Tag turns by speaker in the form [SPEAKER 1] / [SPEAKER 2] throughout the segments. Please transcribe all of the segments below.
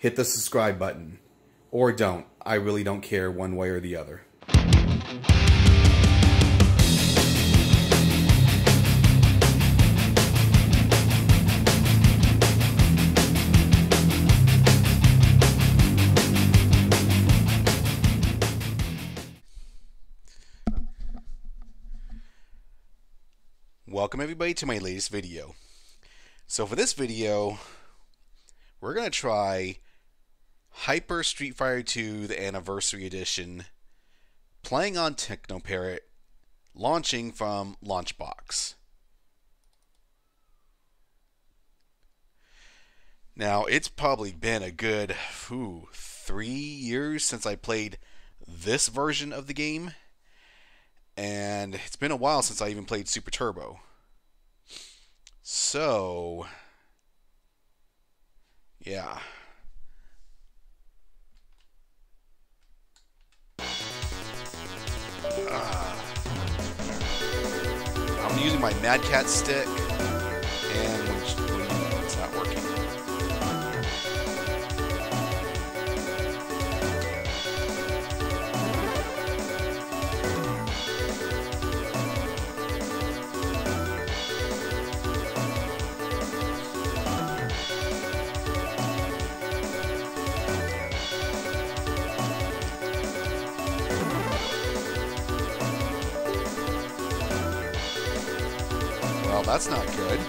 [SPEAKER 1] hit the subscribe button. Or don't. I really don't care one way or the other. Welcome everybody to my latest video. So for this video, we're going to try Hyper Street Fighter 2 the Anniversary Edition playing on TeknoParrot launching from Launchbox. Now, it's probably been a good ooh, three years since I played this version of the game and it's been a while since I even played Super Turbo. So, yeah. Uh, I'm using my Mad Catz stick. That's not good.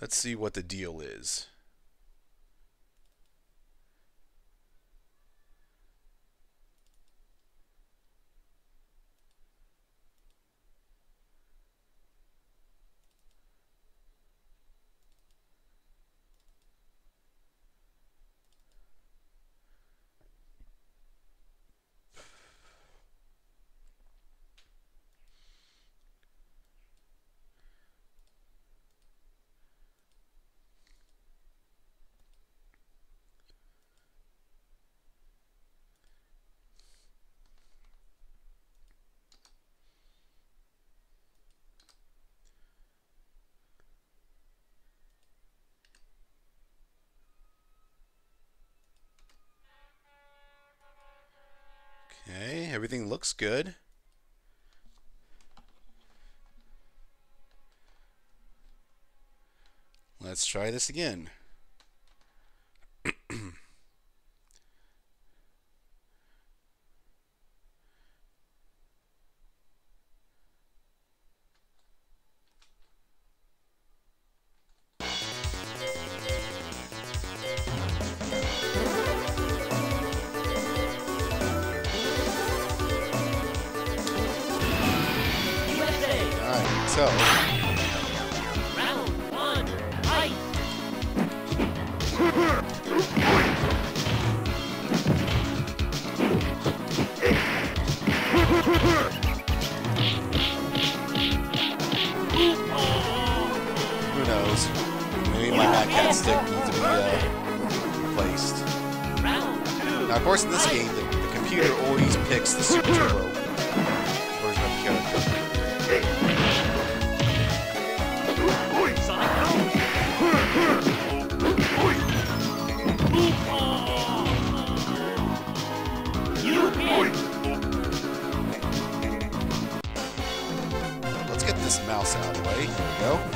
[SPEAKER 1] Let's see what the deal is. Everything looks good. Let's try this again. Who knows? Maybe my Mad Catz stick needs to be uh, replaced. Now, of course, in this game, the, the computer always picks the Super Turbo go.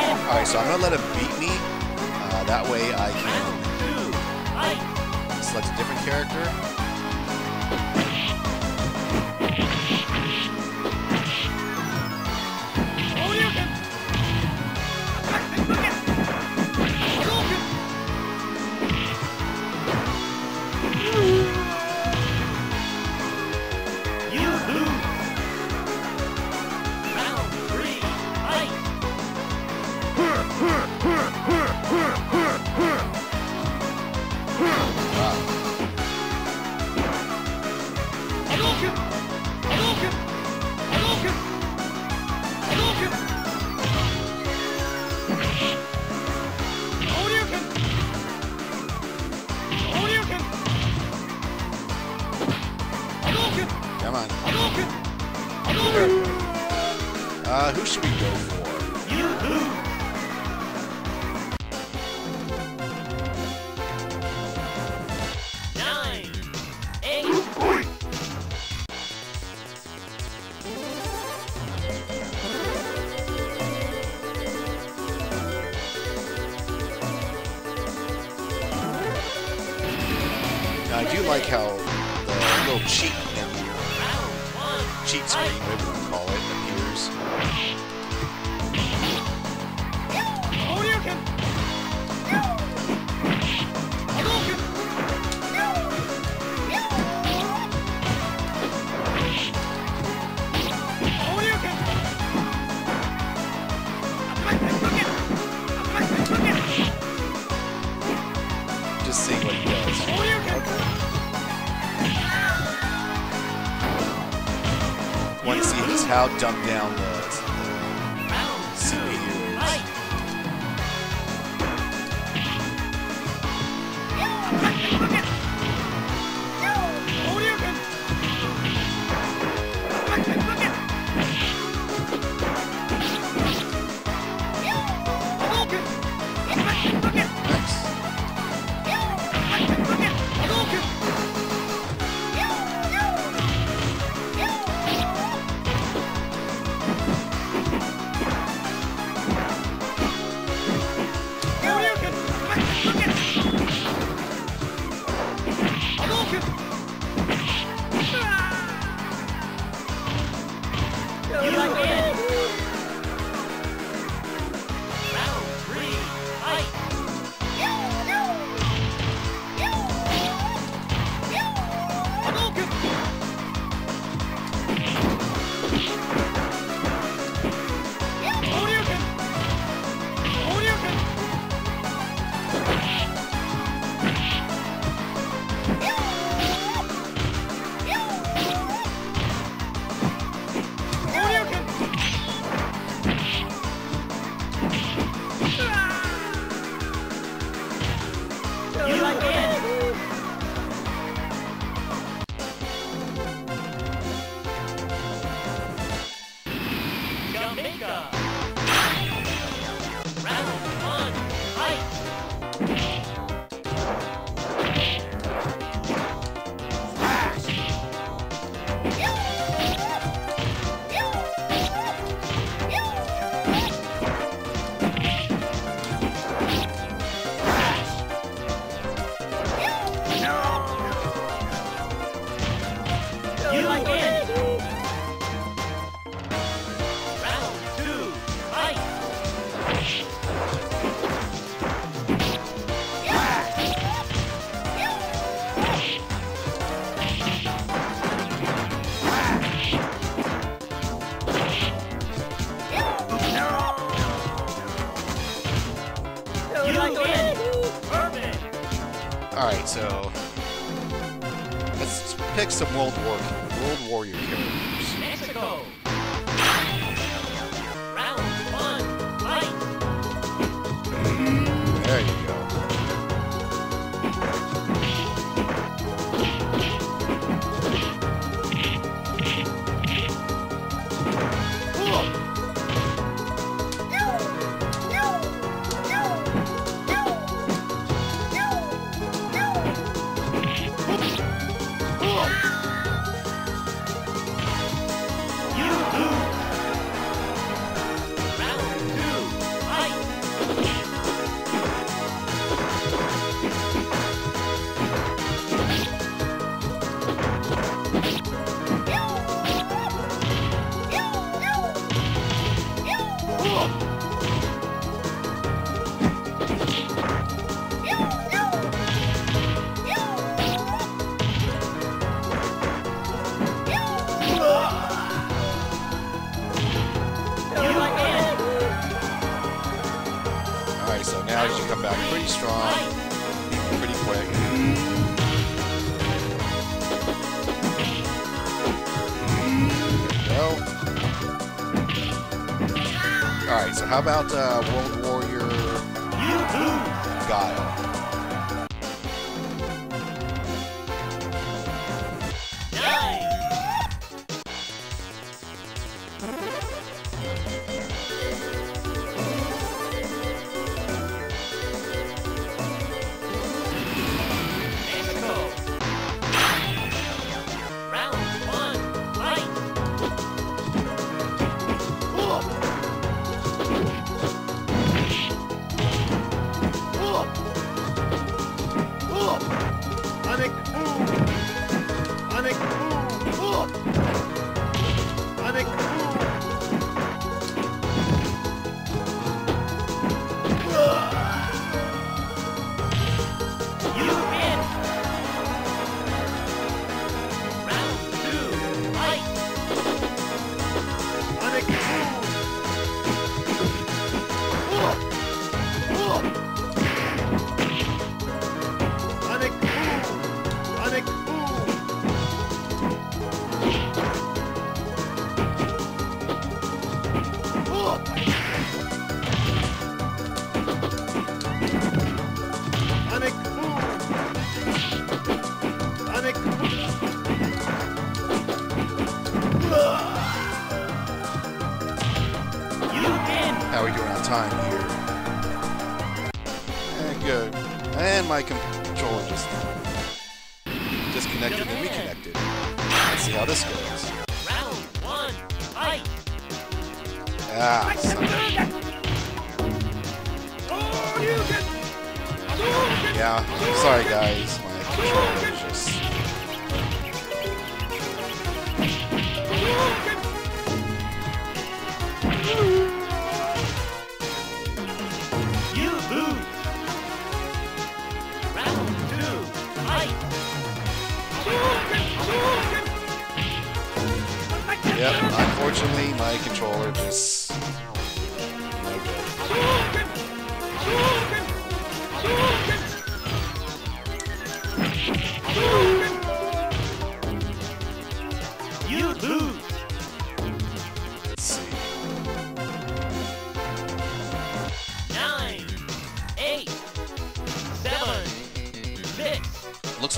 [SPEAKER 2] Win.
[SPEAKER 1] Alright, so I'm gonna let him beat me. Uh, that way I can select a different character. Come on. Uh, who should we go for? Now, I do like how the little cheat
[SPEAKER 2] Round one.
[SPEAKER 1] cheat screen, whatever you want to call it, how dumbed down let's some World War World Warrior characters.
[SPEAKER 2] Mexico. Round one. Fight.
[SPEAKER 1] There you go. Come back pretty strong, pretty quick. Go. Alright, so how about uh, World Warrior
[SPEAKER 2] You.
[SPEAKER 1] Guile? How we doing on time here? Eh, good. And my controller just disconnected and reconnected. Let's see how this goes.
[SPEAKER 2] Round one, fight.
[SPEAKER 1] Ah, yeah. Sorry guys, my controller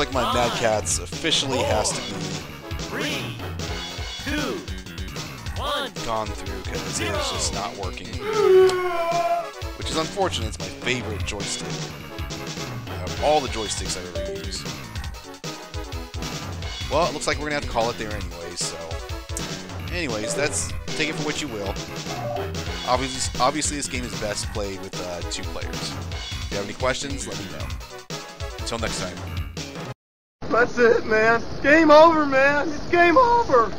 [SPEAKER 1] like my Mad Catz officially has to be
[SPEAKER 2] three, two, one.
[SPEAKER 1] gone through because it is just not working. Which is unfortunate. It's my favorite joystick. Out of all the joysticks I've ever used. Well, it looks like we're gonna have to call it there anyways. So, anyways, that's take it for what you will. Obviously, obviously, this game is best played with uh, two players. If you have any questions, let me know. Until next time.
[SPEAKER 3] That's it, man. Game over, man. It's game over.